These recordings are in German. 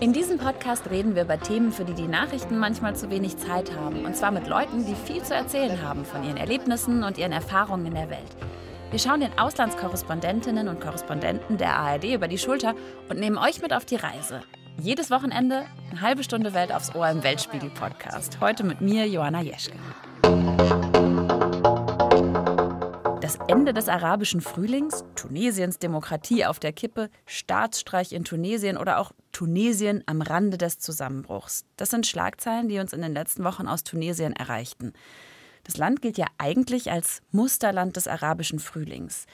In diesem Podcast reden wir über Themen, für die die Nachrichten manchmal zu wenig Zeit haben. Und zwar mit Leuten, die viel zu erzählen haben von ihren Erlebnissen und ihren Erfahrungen in der Welt. Wir schauen den Auslandskorrespondentinnen und Korrespondenten der ARD über die Schulter und nehmen euch mit auf die Reise. Jedes Wochenende eine halbe Stunde Welt aufs Ohr im Weltspiegel-Podcast. Heute mit mir, Johanna Jeschke. Das Ende des arabischen Frühlings, Tunesiens Demokratie auf der Kippe, Staatsstreich in Tunesien oder auch Tunesien am Rande des Zusammenbruchs. Das sind Schlagzeilen, die uns in den letzten Wochen aus Tunesien erreichten. Das Land gilt ja eigentlich als Musterland des arabischen Frühlings.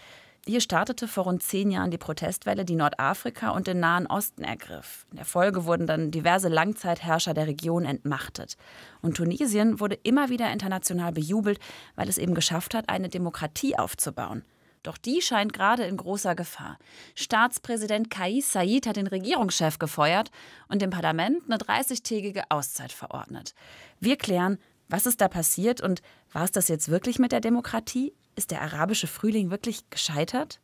Hier startete vor rund zehn Jahren die Protestwelle, die Nordafrika und den Nahen Osten ergriff. In der Folge wurden dann diverse Langzeitherrscher der Region entmachtet. Und Tunesien wurde immer wieder international bejubelt, weil es eben geschafft hat, eine Demokratie aufzubauen. Doch die scheint gerade in großer Gefahr. Staatspräsident Kais Said hat den Regierungschef gefeuert und dem Parlament eine 30-tägige Auszeit verordnet. Wir klären, was ist da passiert und war es das jetzt wirklich mit der Demokratie? Ist der arabische Frühling wirklich gescheitert?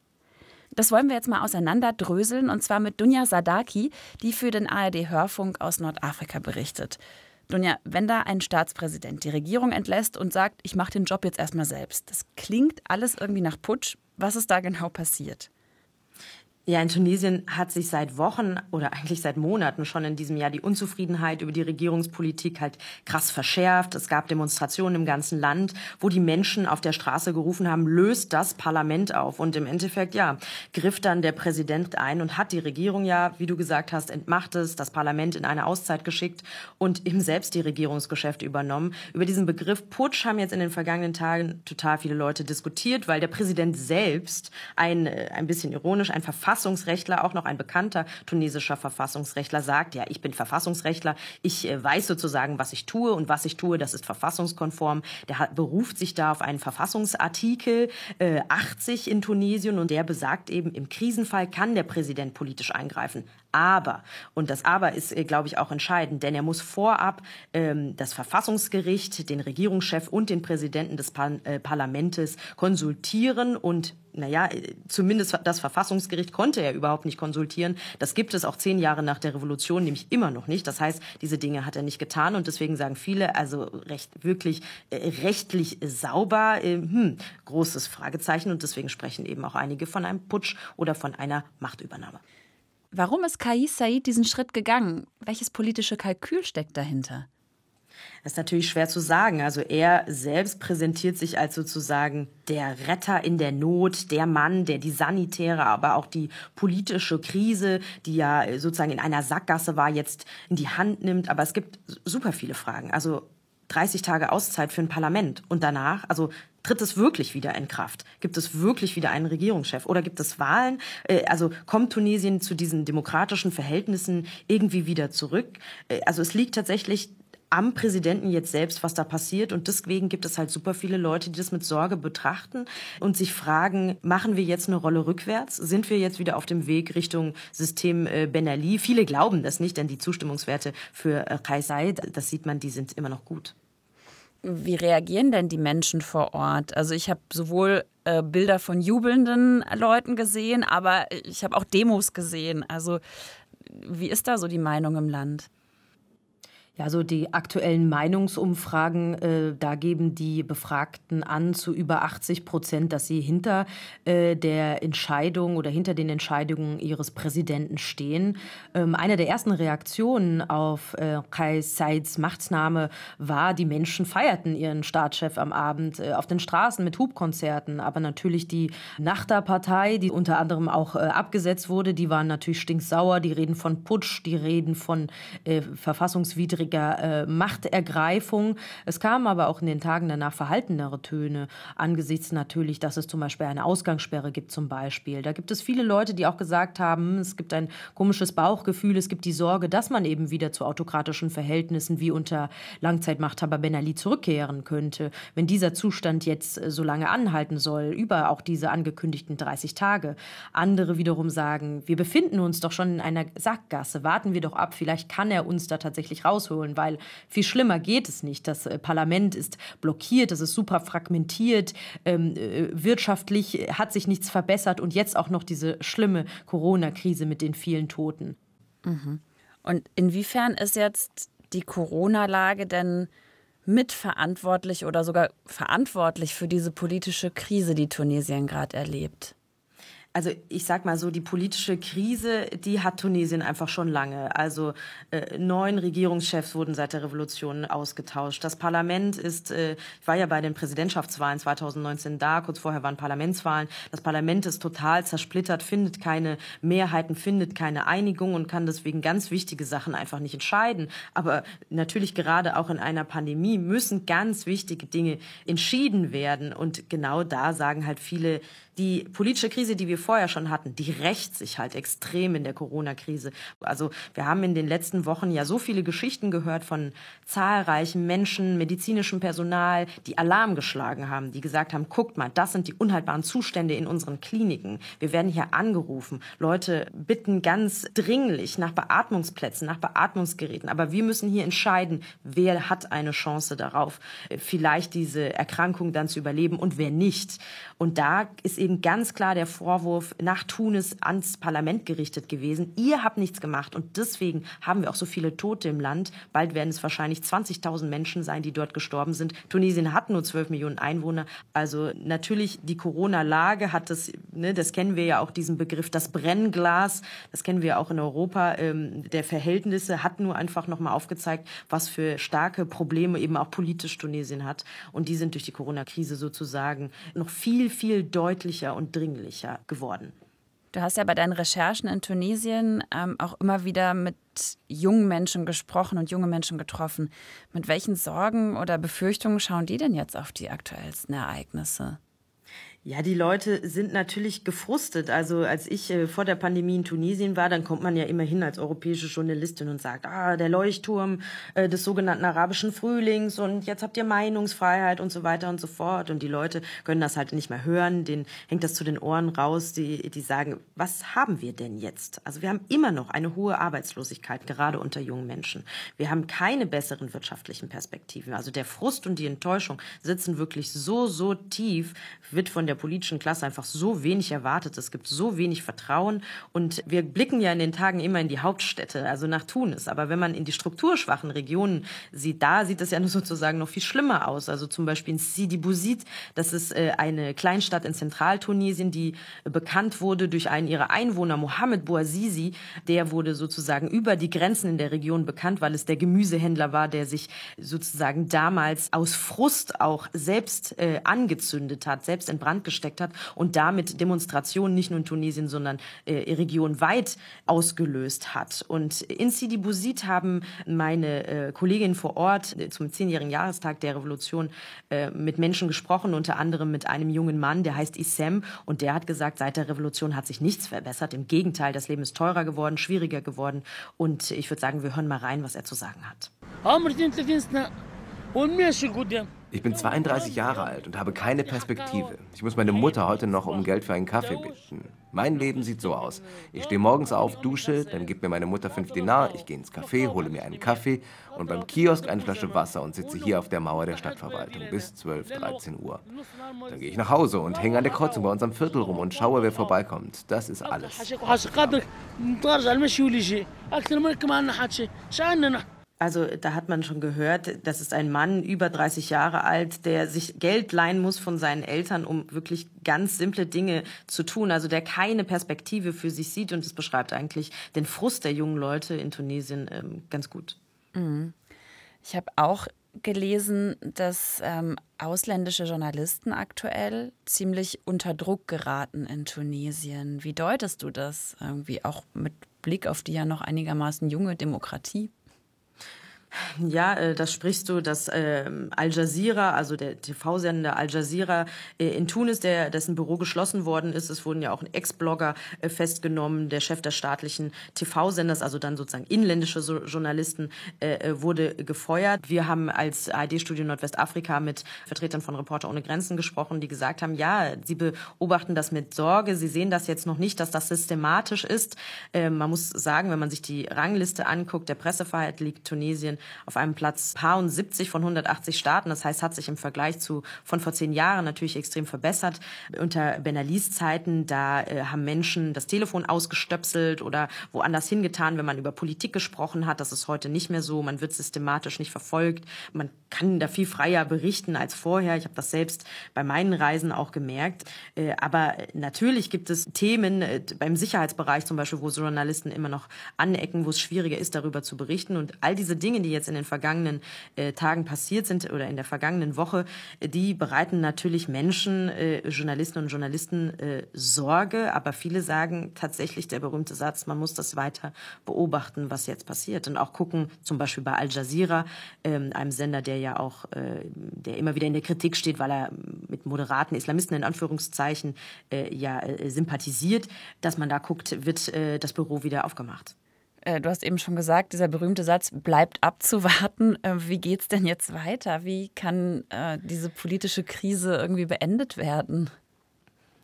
Das wollen wir jetzt mal auseinanderdröseln und zwar mit Dunja Sadaki, die für den ARD Hörfunk aus Nordafrika berichtet. Dunja, wenn da ein Staatspräsident die Regierung entlässt und sagt, ich mache den Job jetzt erstmal selbst, das klingt alles irgendwie nach Putsch. Was ist da genau passiert? Ja, in Tunesien hat sich seit Wochen oder eigentlich seit Monaten schon in diesem Jahr die Unzufriedenheit über die Regierungspolitik halt krass verschärft. Es gab Demonstrationen im ganzen Land, wo die Menschen auf der Straße gerufen haben, löst das Parlament auf. Und im Endeffekt, ja, griff dann der Präsident ein und hat die Regierung ja, wie du gesagt hast, entmachtet, das Parlament in eine Auszeit geschickt und eben selbst die Regierungsgeschäfte übernommen. Über diesen Begriff Putsch haben jetzt in den vergangenen Tagen total viele Leute diskutiert, weil der Präsident selbst ein, äh, ein bisschen ironisch, ein Verfahren Verfassungsrechtler, auch noch ein bekannter tunesischer Verfassungsrechtler, sagt, ja, ich bin Verfassungsrechtler, ich äh, weiß sozusagen, was ich tue und was ich tue, das ist verfassungskonform. Der beruft sich da auf einen Verfassungsartikel äh, 80 in Tunesien und der besagt eben, im Krisenfall kann der Präsident politisch eingreifen. Aber, und das Aber ist, äh, glaube ich, auch entscheidend, denn er muss vorab ähm, das Verfassungsgericht, den Regierungschef und den Präsidenten des Par äh, Parlamentes konsultieren und naja, zumindest das Verfassungsgericht konnte er überhaupt nicht konsultieren. Das gibt es auch zehn Jahre nach der Revolution nämlich immer noch nicht. Das heißt, diese Dinge hat er nicht getan und deswegen sagen viele, also recht wirklich äh, rechtlich sauber, äh, hm, großes Fragezeichen und deswegen sprechen eben auch einige von einem Putsch oder von einer Machtübernahme. Warum ist Kais Said diesen Schritt gegangen? Welches politische Kalkül steckt dahinter? Das ist natürlich schwer zu sagen. Also er selbst präsentiert sich als sozusagen der Retter in der Not, der Mann, der die sanitäre, aber auch die politische Krise, die ja sozusagen in einer Sackgasse war, jetzt in die Hand nimmt. Aber es gibt super viele Fragen. Also 30 Tage Auszeit für ein Parlament und danach, also tritt es wirklich wieder in Kraft? Gibt es wirklich wieder einen Regierungschef? Oder gibt es Wahlen? Äh, also kommt Tunesien zu diesen demokratischen Verhältnissen irgendwie wieder zurück? Äh, also es liegt tatsächlich am Präsidenten jetzt selbst, was da passiert. Und deswegen gibt es halt super viele Leute, die das mit Sorge betrachten und sich fragen, machen wir jetzt eine Rolle rückwärts? Sind wir jetzt wieder auf dem Weg Richtung System äh, Ben Ali? Viele glauben das nicht, denn die Zustimmungswerte für Kaisai, das sieht man, die sind immer noch gut. Wie reagieren denn die Menschen vor Ort? Also ich habe sowohl äh, Bilder von jubelnden Leuten gesehen, aber ich habe auch Demos gesehen. Also wie ist da so die Meinung im Land? Ja, so die aktuellen Meinungsumfragen, äh, da geben die Befragten an zu über 80 Prozent, dass sie hinter äh, der Entscheidung oder hinter den Entscheidungen ihres Präsidenten stehen. Ähm, eine der ersten Reaktionen auf äh, Kai Saids Machtnahme war, die Menschen feierten ihren Staatschef am Abend äh, auf den Straßen mit Hubkonzerten. Aber natürlich die Nachterpartei, die unter anderem auch äh, abgesetzt wurde, die waren natürlich stinksauer. Die reden von Putsch, die reden von äh, verfassungswidrigen niedriger äh, Machtergreifung. Es kamen aber auch in den Tagen danach verhaltenere Töne, angesichts natürlich, dass es zum Beispiel eine Ausgangssperre gibt zum Beispiel. Da gibt es viele Leute, die auch gesagt haben, es gibt ein komisches Bauchgefühl, es gibt die Sorge, dass man eben wieder zu autokratischen Verhältnissen wie unter Langzeitmachthaber Ben Ali zurückkehren könnte, wenn dieser Zustand jetzt äh, so lange anhalten soll, über auch diese angekündigten 30 Tage. Andere wiederum sagen, wir befinden uns doch schon in einer Sackgasse, warten wir doch ab, vielleicht kann er uns da tatsächlich rausholen rausholen, weil viel schlimmer geht es nicht. Das äh, Parlament ist blockiert, es ist super fragmentiert, ähm, äh, wirtschaftlich hat sich nichts verbessert und jetzt auch noch diese schlimme Corona-Krise mit den vielen Toten. Mhm. Und inwiefern ist jetzt die Corona-Lage denn mitverantwortlich oder sogar verantwortlich für diese politische Krise, die Tunesien gerade erlebt? Also ich sag mal so, die politische Krise, die hat Tunesien einfach schon lange. Also äh, neun Regierungschefs wurden seit der Revolution ausgetauscht. Das Parlament ist, äh, ich war ja bei den Präsidentschaftswahlen 2019 da, kurz vorher waren Parlamentswahlen. Das Parlament ist total zersplittert, findet keine Mehrheiten, findet keine Einigung und kann deswegen ganz wichtige Sachen einfach nicht entscheiden. Aber natürlich gerade auch in einer Pandemie müssen ganz wichtige Dinge entschieden werden. Und genau da sagen halt viele, die politische Krise, die wir vorher schon hatten, die rächt sich halt extrem in der Corona-Krise. Also wir haben in den letzten Wochen ja so viele Geschichten gehört von zahlreichen Menschen, medizinischem Personal, die Alarm geschlagen haben, die gesagt haben, guckt mal, das sind die unhaltbaren Zustände in unseren Kliniken. Wir werden hier angerufen. Leute bitten ganz dringlich nach Beatmungsplätzen, nach Beatmungsgeräten. Aber wir müssen hier entscheiden, wer hat eine Chance darauf, vielleicht diese Erkrankung dann zu überleben und wer nicht. Und da ist eben ganz klar der Vorwurf nach Tunis ans Parlament gerichtet gewesen. Ihr habt nichts gemacht und deswegen haben wir auch so viele Tote im Land. Bald werden es wahrscheinlich 20.000 Menschen sein, die dort gestorben sind. Tunesien hat nur 12 Millionen Einwohner. Also natürlich die Corona-Lage hat das, ne, das kennen wir ja auch diesen Begriff, das Brennglas, das kennen wir auch in Europa, ähm, der Verhältnisse hat nur einfach nochmal aufgezeigt, was für starke Probleme eben auch politisch Tunesien hat. Und die sind durch die Corona-Krise sozusagen noch viel, viel deutlicher dringlicher und dringlicher geworden. Du hast ja bei deinen Recherchen in Tunesien ähm, auch immer wieder mit jungen Menschen gesprochen und junge Menschen getroffen. Mit welchen Sorgen oder Befürchtungen schauen die denn jetzt auf die aktuellsten Ereignisse? Ja, die Leute sind natürlich gefrustet. Also als ich äh, vor der Pandemie in Tunesien war, dann kommt man ja immerhin als europäische Journalistin und sagt, ah, der Leuchtturm äh, des sogenannten arabischen Frühlings und jetzt habt ihr Meinungsfreiheit und so weiter und so fort. Und die Leute können das halt nicht mehr hören, denen hängt das zu den Ohren raus, die, die sagen, was haben wir denn jetzt? Also wir haben immer noch eine hohe Arbeitslosigkeit, gerade unter jungen Menschen. Wir haben keine besseren wirtschaftlichen Perspektiven. Also der Frust und die Enttäuschung sitzen wirklich so, so tief, wird von der der politischen Klasse einfach so wenig erwartet. Es gibt so wenig Vertrauen. Und wir blicken ja in den Tagen immer in die Hauptstädte, also nach Tunis. Aber wenn man in die strukturschwachen Regionen sieht, da sieht es ja sozusagen noch viel schlimmer aus. Also zum Beispiel in Sidi Bouzid, das ist äh, eine Kleinstadt in Zentraltunesien, die bekannt wurde durch einen ihrer Einwohner, Mohamed Bouazizi. Der wurde sozusagen über die Grenzen in der Region bekannt, weil es der Gemüsehändler war, der sich sozusagen damals aus Frust auch selbst äh, angezündet hat, selbst in Brand gesteckt hat und damit Demonstrationen nicht nur in Tunesien, sondern äh, regionweit ausgelöst hat. Und in Sidi Bouzid haben meine äh, Kolleginnen vor Ort äh, zum zehnjährigen Jahrestag der Revolution äh, mit Menschen gesprochen, unter anderem mit einem jungen Mann, der heißt Issem und der hat gesagt, seit der Revolution hat sich nichts verbessert. Im Gegenteil, das Leben ist teurer geworden, schwieriger geworden und ich würde sagen, wir hören mal rein, was er zu sagen hat. Ich bin 32 Jahre alt und habe keine Perspektive. Ich muss meine Mutter heute noch um Geld für einen Kaffee bitten. Mein Leben sieht so aus. Ich stehe morgens auf, dusche, dann gibt mir meine Mutter 5 Dinar, ich gehe ins Café, hole mir einen Kaffee und beim Kiosk eine Flasche Wasser und sitze hier auf der Mauer der Stadtverwaltung bis 12, 13 Uhr. Dann gehe ich nach Hause und hänge an der Kreuzung bei unserem Viertel rum und schaue, wer vorbeikommt. Das ist alles. Also da hat man schon gehört, das ist ein Mann über 30 Jahre alt, der sich Geld leihen muss von seinen Eltern, um wirklich ganz simple Dinge zu tun. Also der keine Perspektive für sich sieht und das beschreibt eigentlich den Frust der jungen Leute in Tunesien ähm, ganz gut. Mhm. Ich habe auch gelesen, dass ähm, ausländische Journalisten aktuell ziemlich unter Druck geraten in Tunesien. Wie deutest du das irgendwie auch mit Blick auf die ja noch einigermaßen junge Demokratie? Ja, äh, das sprichst du, dass äh, Al Jazeera, also der TV-Sender Al Jazeera äh, in Tunis, der, dessen Büro geschlossen worden ist, es wurden ja auch Ex-Blogger äh, festgenommen, der Chef des staatlichen TV-Senders, also dann sozusagen inländische Journalisten, wurde gefeuert. Wir haben als ARD-Studio Nordwestafrika mit Vertretern von Reporter ohne Grenzen gesprochen, die gesagt haben, ja, sie beobachten das mit Sorge, sie sehen das jetzt noch nicht, dass das systematisch ist. Äh, man muss sagen, wenn man sich die Rangliste anguckt, der Pressefreiheit liegt Tunesien auf einem Platz paar und 70 von 180 Staaten. Das heißt, hat sich im Vergleich zu von vor zehn Jahren natürlich extrem verbessert. Unter Ben Alis Zeiten, da äh, haben Menschen das Telefon ausgestöpselt oder woanders hingetan, wenn man über Politik gesprochen hat. Das ist heute nicht mehr so. Man wird systematisch nicht verfolgt. Man kann da viel freier berichten als vorher. Ich habe das selbst bei meinen Reisen auch gemerkt. Äh, aber natürlich gibt es Themen äh, beim Sicherheitsbereich zum Beispiel, wo Journalisten immer noch anecken, wo es schwieriger ist, darüber zu berichten. Und all diese Dinge, die jetzt in den vergangenen äh, Tagen passiert sind oder in der vergangenen Woche, die bereiten natürlich Menschen, Journalistinnen und Journalisten Sorge. Aber viele sagen tatsächlich der berühmte Satz, man muss das weiter beobachten, was jetzt passiert. Und auch gucken, zum Beispiel bei Al Jazeera, ähm, einem Sender, der ja auch, der immer wieder in der Kritik steht, weil er mit moderaten Islamisten in Anführungszeichen ja sympathisiert, dass man da guckt, wird das Büro wieder aufgemacht. Äh, du hast eben schon gesagt, dieser berühmte Satz bleibt abzuwarten. Äh, wie geht es denn jetzt weiter? Wie kann äh, diese politische Krise irgendwie beendet werden?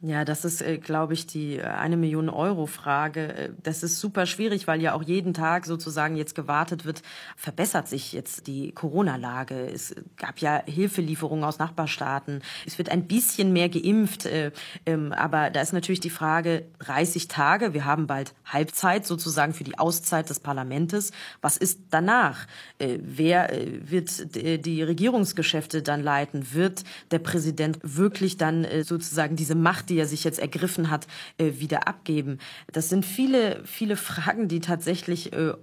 Ja, das ist, äh, glaube ich, die äh, eine Million Euro Frage. Äh, das ist super schwierig, weil ja auch jeden Tag sozusagen jetzt gewartet wird, verbessert sich jetzt die Corona-Lage. Es gab ja Hilfelieferungen aus Nachbarstaaten. Es wird ein bisschen mehr geimpft. Ähm, aber da ist natürlich die Frage, 30 Tage, wir haben bald Halbzeit sozusagen für die Auszeit des Parlamentes. Was ist danach? Wer wird die Regierungsgeschäfte dann leiten? Wird der Präsident wirklich dann sozusagen diese Macht die er sich jetzt ergriffen hat, äh, wieder abgeben? Das sind viele, viele Fragen, die tatsächlich äh,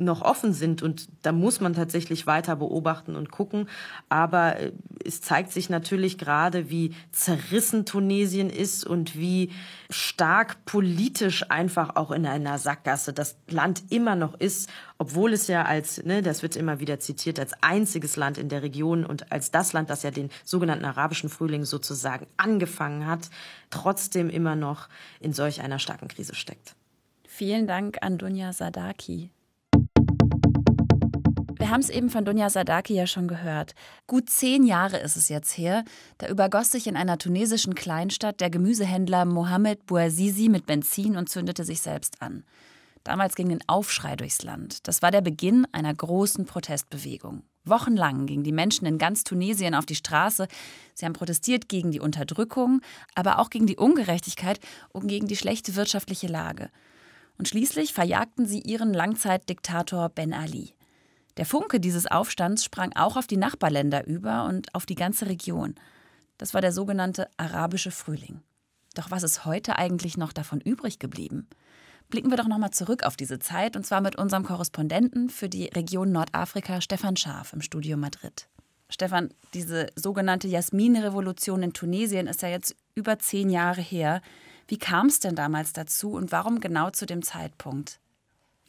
noch offen sind und da muss man tatsächlich weiter beobachten und gucken. Aber äh, es zeigt sich natürlich gerade, wie zerrissen Tunesien ist und wie stark politisch einfach auch in einer Sackgasse das Land immer noch ist, obwohl es ja als, ne, das wird immer wieder zitiert, als einziges Land in der Region und als das Land, das ja den sogenannten arabischen Frühling sozusagen angefangen hat, trotzdem immer noch in solch einer starken Krise steckt. Vielen Dank an Dunja Sadaki. Wir haben es eben von Dunja Sadaki ja schon gehört. Gut zehn Jahre ist es jetzt her. Da übergoss sich in einer tunesischen Kleinstadt der Gemüsehändler Mohamed Bouazizi mit Benzin und zündete sich selbst an. Damals ging ein Aufschrei durchs Land. Das war der Beginn einer großen Protestbewegung. Wochenlang gingen die Menschen in ganz Tunesien auf die Straße. Sie haben protestiert gegen die Unterdrückung, aber auch gegen die Ungerechtigkeit und gegen die schlechte wirtschaftliche Lage. Und schließlich verjagten sie ihren Langzeitdiktator Ben Ali. Der Funke dieses Aufstands sprang auch auf die Nachbarländer über und auf die ganze Region. Das war der sogenannte arabische Frühling. Doch was ist heute eigentlich noch davon übrig geblieben? Blicken wir doch nochmal zurück auf diese Zeit und zwar mit unserem Korrespondenten für die Region Nordafrika, Stefan Scharf, im Studio Madrid. Stefan, diese sogenannte Jasmin-Revolution in Tunesien ist ja jetzt über zehn Jahre her. Wie kam es denn damals dazu und warum genau zu dem Zeitpunkt?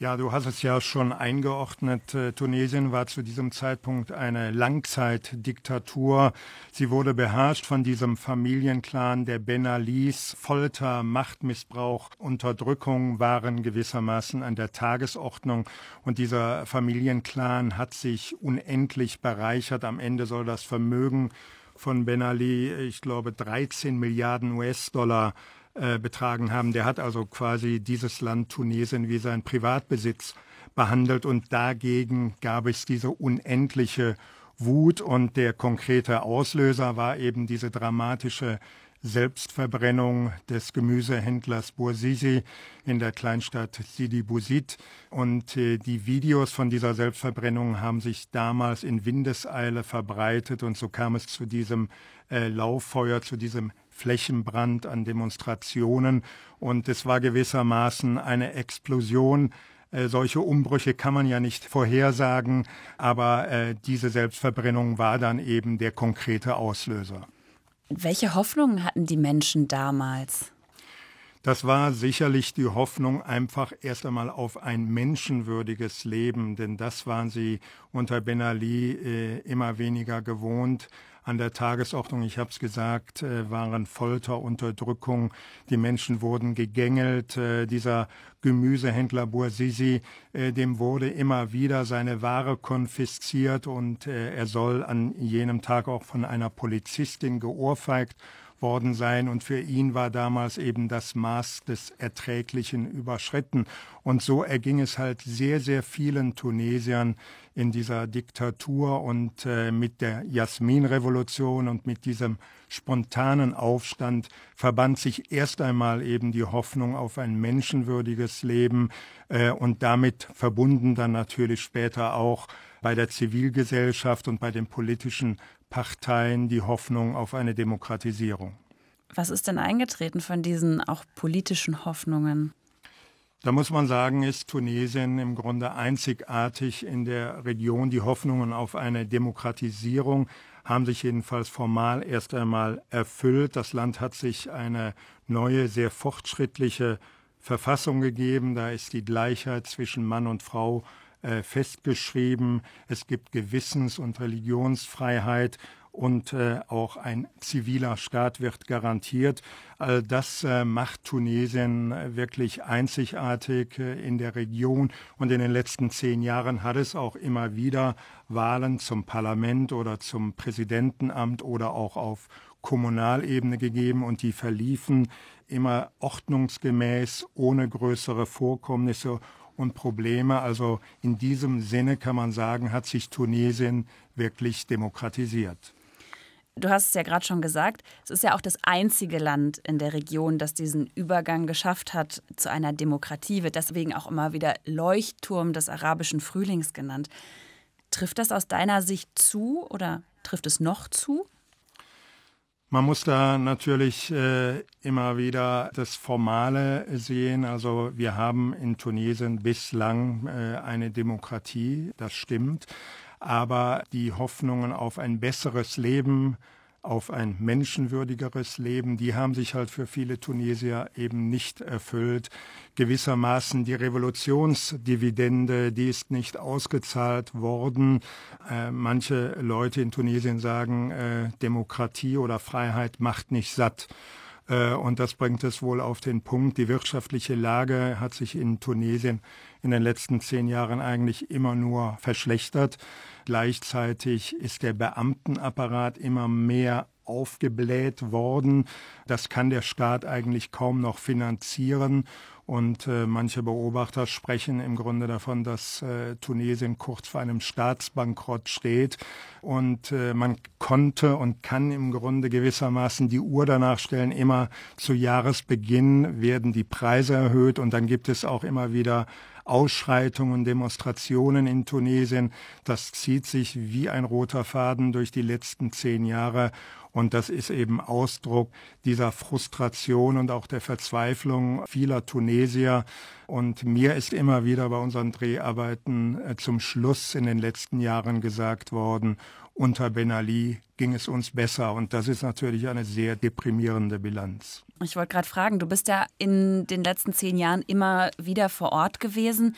Ja, du hast es ja schon eingeordnet. Äh, Tunesien war zu diesem Zeitpunkt eine Langzeitdiktatur. Sie wurde beherrscht von diesem Familienclan der Ben Alis. Folter, Machtmissbrauch, Unterdrückung waren gewissermaßen an der Tagesordnung. Und dieser Familienclan hat sich unendlich bereichert. Am Ende soll das Vermögen von Ben Ali, ich glaube, 13 Milliarden US-Dollar äh, betragen haben. Der hat also quasi dieses Land Tunesien wie sein Privatbesitz behandelt und dagegen gab es diese unendliche Wut und der konkrete Auslöser war eben diese dramatische Selbstverbrennung des Gemüsehändlers Bouazizi in der Kleinstadt Sidi Bouzid. Und äh, die Videos von dieser Selbstverbrennung haben sich damals in Windeseile verbreitet und so kam es zu diesem äh, Lauffeuer, zu diesem Flächenbrand, an Demonstrationen. Und es war gewissermaßen eine Explosion. Äh, solche Umbrüche kann man ja nicht vorhersagen, aber äh, diese Selbstverbrennung war dann eben der konkrete Auslöser. Welche Hoffnungen hatten die Menschen damals? Das war sicherlich die Hoffnung einfach erst einmal auf ein menschenwürdiges Leben, denn das waren sie unter Ben Ali äh, immer weniger gewohnt an der Tagesordnung, ich habe es gesagt, äh, waren Folter, Unterdrückung. Die Menschen wurden gegängelt. Äh, dieser Gemüsehändler Bouazizi, äh, dem wurde immer wieder seine Ware konfisziert und er soll an jenem Tag auch von einer Polizistin geohrfeigt worden sein. Und für ihn war damals eben das Maß des Erträglichen überschritten. Und so erging es halt sehr, sehr vielen Tunesiern in dieser Diktatur und äh, mit der Jasmin-Revolution und mit diesem spontanen Aufstand verband sich erst einmal eben die Hoffnung auf ein menschenwürdiges Leben äh, und damit verbunden dann natürlich später auch bei der Zivilgesellschaft und bei den politischen Parteien die Hoffnung auf eine Demokratisierung. Was ist denn eingetreten von diesen auch politischen Hoffnungen? Da muss man sagen, ist Tunesien im Grunde einzigartig in der Region. Die Hoffnungen auf eine Demokratisierung haben sich jedenfalls formal erst einmal erfüllt. Das Land hat sich eine neue, sehr fortschrittliche Verfassung gegeben. Da ist die Gleichheit zwischen Mann und Frau äh, festgeschrieben. Es gibt Gewissens- und Religionsfreiheit und äh, auch ein ziviler Staat wird garantiert. All das äh, macht Tunesien wirklich einzigartig äh, in der Region. Und in den letzten zehn Jahren hat es auch immer wieder Wahlen zum Parlament oder zum Präsidentenamt oder auch auf Kommunalebene gegeben und die verliefen immer ordnungsgemäß, ohne größere Vorkommnisse und Probleme. Also in diesem Sinne kann man sagen, hat sich Tunesien wirklich demokratisiert. Du hast es ja gerade schon gesagt, es ist ja auch das einzige Land in der Region, das diesen Übergang geschafft hat zu einer Demokratie, wird deswegen auch immer wieder Leuchtturm des arabischen Frühlings genannt. Trifft das aus deiner Sicht zu oder trifft es noch zu? Man muss da natürlich äh, immer wieder das Formale sehen. Also wir haben in Tunesien bislang äh, eine Demokratie, das stimmt aber die Hoffnungen auf ein besseres Leben, auf ein menschenwürdigeres Leben, die haben sich halt für viele Tunesier eben nicht erfüllt. Gewissermaßen die Revolutionsdividende, die ist nicht ausgezahlt worden. Äh, manche Leute in Tunesien sagen, äh, Demokratie oder Freiheit macht nicht satt. Äh, und das bringt es wohl auf den Punkt. Die wirtschaftliche Lage hat sich in Tunesien in den letzten zehn Jahren eigentlich immer nur verschlechtert. Gleichzeitig ist der Beamtenapparat immer mehr aufgebläht worden. Das kann der Staat eigentlich kaum noch finanzieren. Und äh, manche Beobachter sprechen im Grunde davon, dass äh, Tunesien kurz vor einem Staatsbankrott steht. Und äh, man konnte und kann im Grunde gewissermaßen die Uhr danach stellen. Immer zu Jahresbeginn werden die Preise erhöht und dann gibt es auch immer wieder Ausschreitungen, Demonstrationen in Tunesien. Das zieht sich wie ein roter Faden durch die letzten zehn Jahre. Und das ist eben Ausdruck dieser Frustration und auch der Verzweiflung vieler Tunesier. Und mir ist immer wieder bei unseren Dreharbeiten äh, zum Schluss in den letzten Jahren gesagt worden, unter Ben Ali ging es uns besser. Und das ist natürlich eine sehr deprimierende Bilanz. Ich wollte gerade fragen, du bist ja in den letzten zehn Jahren immer wieder vor Ort gewesen.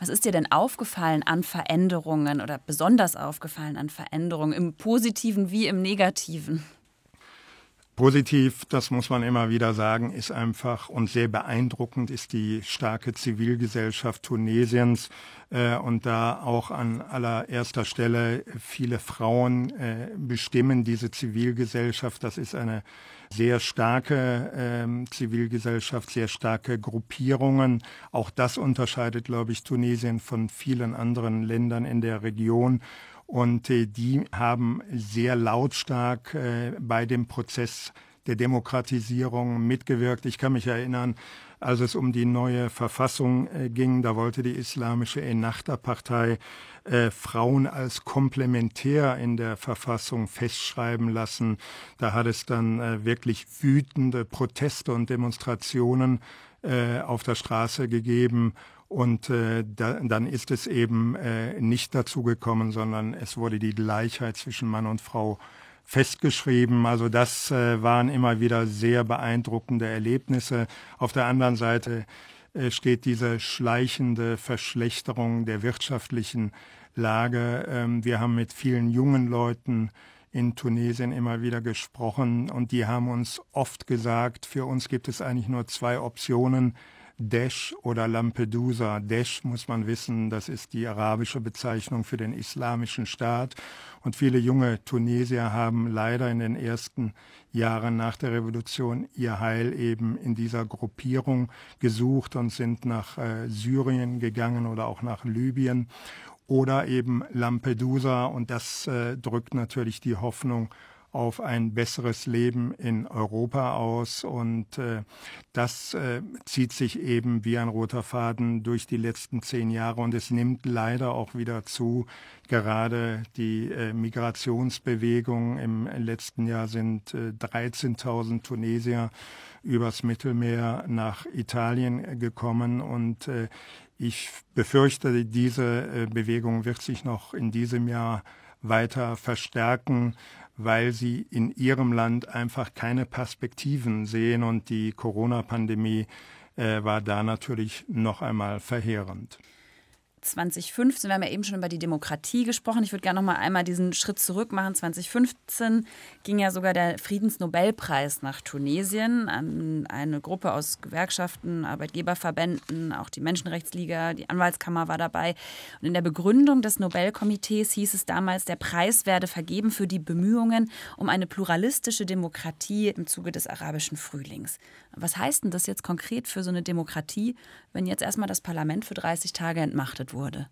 Was ist dir denn aufgefallen an Veränderungen oder besonders aufgefallen an Veränderungen im positiven wie im negativen? Positiv, das muss man immer wieder sagen, ist einfach und sehr beeindruckend ist die starke Zivilgesellschaft Tunesiens äh, und da auch an allererster Stelle viele Frauen äh, bestimmen diese Zivilgesellschaft. Das ist eine sehr starke äh, Zivilgesellschaft, sehr starke Gruppierungen. Auch das unterscheidet, glaube ich, Tunesien von vielen anderen Ländern in der Region. Und äh, die haben sehr lautstark äh, bei dem Prozess der Demokratisierung mitgewirkt. Ich kann mich erinnern, als es um die neue Verfassung äh, ging, da wollte die islamische Ennahda-Partei äh, Frauen als komplementär in der Verfassung festschreiben lassen. Da hat es dann äh, wirklich wütende Proteste und Demonstrationen auf der Straße gegeben und äh, da, dann ist es eben äh, nicht dazu gekommen, sondern es wurde die Gleichheit zwischen Mann und Frau festgeschrieben. Also das äh, waren immer wieder sehr beeindruckende Erlebnisse. Auf der anderen Seite äh, steht diese schleichende Verschlechterung der wirtschaftlichen Lage. Ähm, wir haben mit vielen jungen Leuten in Tunesien immer wieder gesprochen und die haben uns oft gesagt, für uns gibt es eigentlich nur zwei Optionen Desh oder Lampedusa. Desh muss man wissen, das ist die arabische Bezeichnung für den islamischen Staat. Und viele junge Tunesier haben leider in den ersten Jahren nach der Revolution ihr Heil eben in dieser Gruppierung gesucht und sind nach äh, Syrien gegangen oder auch nach Libyen oder eben Lampedusa. Und das äh, drückt natürlich die Hoffnung auf ein besseres Leben in Europa aus. Und äh, das äh, zieht sich eben wie ein roter Faden durch die letzten zehn Jahre. Und es nimmt leider auch wieder zu. Gerade die äh, Migrationsbewegung im letzten Jahr sind äh, 13.000 Tunesier übers Mittelmeer nach Italien gekommen. Und äh, ich befürchte, diese äh, Bewegung wird sich noch in diesem Jahr weiter verstärken weil sie in ihrem Land einfach keine Perspektiven sehen und die Corona-Pandemie äh, war da natürlich noch einmal verheerend. 2015, wir haben ja eben schon über die Demokratie gesprochen. Ich würde gerne noch mal einmal diesen Schritt zurück machen. 2015 ging ja sogar der Friedensnobelpreis nach Tunesien an eine Gruppe aus Gewerkschaften, Arbeitgeberverbänden, auch die Menschenrechtsliga, die Anwaltskammer war dabei. Und in der Begründung des Nobelkomitees hieß es damals, der Preis werde vergeben für die Bemühungen um eine pluralistische Demokratie im Zuge des arabischen Frühlings. Was heißt denn das jetzt konkret für so eine Demokratie, wenn jetzt erstmal das Parlament für 30 Tage entmachtet wurde?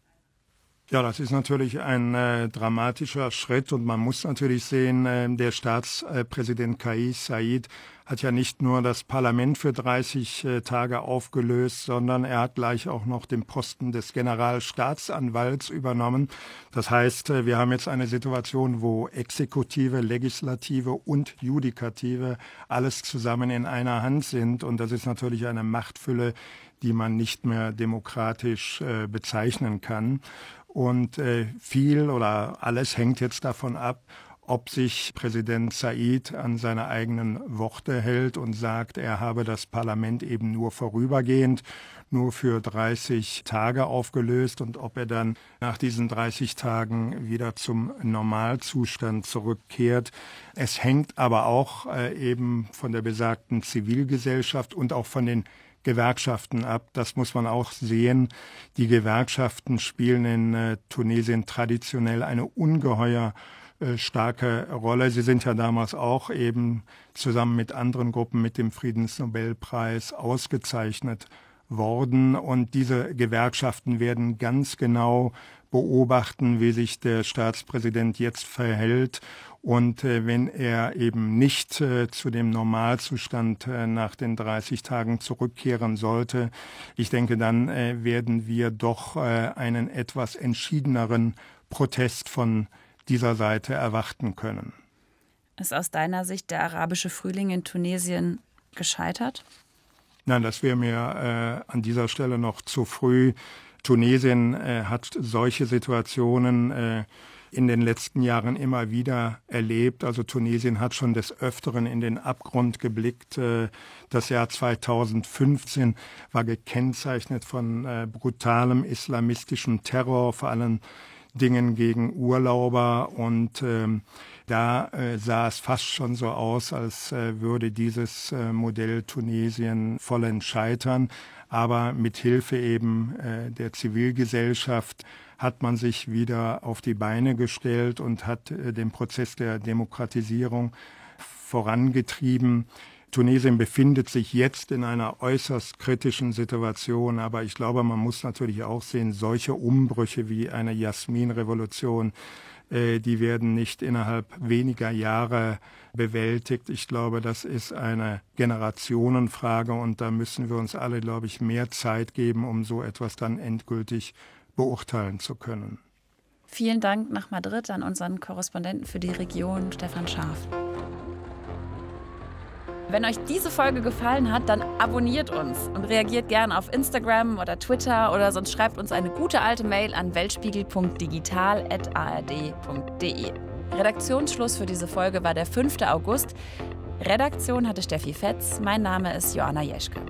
Ja, das ist natürlich ein äh, dramatischer Schritt und man muss natürlich sehen, äh, der Staatspräsident Kais Said hat ja nicht nur das Parlament für 30 äh, Tage aufgelöst, sondern er hat gleich auch noch den Posten des Generalstaatsanwalts übernommen. Das heißt, äh, wir haben jetzt eine Situation, wo Exekutive, Legislative und Judikative alles zusammen in einer Hand sind und das ist natürlich eine Machtfülle, die man nicht mehr demokratisch äh, bezeichnen kann. Und äh, viel oder alles hängt jetzt davon ab, ob sich Präsident Said an seine eigenen Worte hält und sagt, er habe das Parlament eben nur vorübergehend, nur für 30 Tage aufgelöst und ob er dann nach diesen 30 Tagen wieder zum Normalzustand zurückkehrt. Es hängt aber auch äh, eben von der besagten Zivilgesellschaft und auch von den Gewerkschaften ab. Das muss man auch sehen. Die Gewerkschaften spielen in äh, Tunesien traditionell eine ungeheuer äh, starke Rolle. Sie sind ja damals auch eben zusammen mit anderen Gruppen mit dem Friedensnobelpreis ausgezeichnet worden. Und diese Gewerkschaften werden ganz genau beobachten, wie sich der Staatspräsident jetzt verhält und äh, wenn er eben nicht äh, zu dem Normalzustand äh, nach den 30 Tagen zurückkehren sollte, ich denke, dann äh, werden wir doch äh, einen etwas entschiedeneren Protest von dieser Seite erwarten können. Ist aus deiner Sicht der arabische Frühling in Tunesien gescheitert? Nein, das wäre mir äh, an dieser Stelle noch zu früh. Tunesien hat solche Situationen in den letzten Jahren immer wieder erlebt. Also Tunesien hat schon des Öfteren in den Abgrund geblickt. Äh, das Jahr 2015 war gekennzeichnet von äh, brutalem islamistischem Terror, vor allem Dingen gegen Urlauber und ähm, da äh, sah es fast schon so aus, als äh, würde dieses äh, Modell Tunesien vollends scheitern. Aber mit Hilfe eben äh, der Zivilgesellschaft hat man sich wieder auf die Beine gestellt und hat äh, den Prozess der Demokratisierung vorangetrieben. Tunesien befindet sich jetzt in einer äußerst kritischen Situation, aber ich glaube, man muss natürlich auch sehen, solche Umbrüche wie eine Jasmin-Revolution, äh, die werden nicht innerhalb weniger Jahre bewältigt. Ich glaube, das ist eine Generationenfrage und da müssen wir uns alle, glaube ich, mehr Zeit geben, um so etwas dann endgültig beurteilen zu können. Vielen Dank nach Madrid an unseren Korrespondenten für die Region, Stefan Scharf. Wenn euch diese Folge gefallen hat, dann abonniert uns und reagiert gerne auf Instagram oder Twitter oder sonst schreibt uns eine gute alte Mail an weltspiegel.digital.ard.de. Redaktionsschluss für diese Folge war der 5. August. Redaktion hatte Steffi Fetz. Mein Name ist Joanna Jeschke.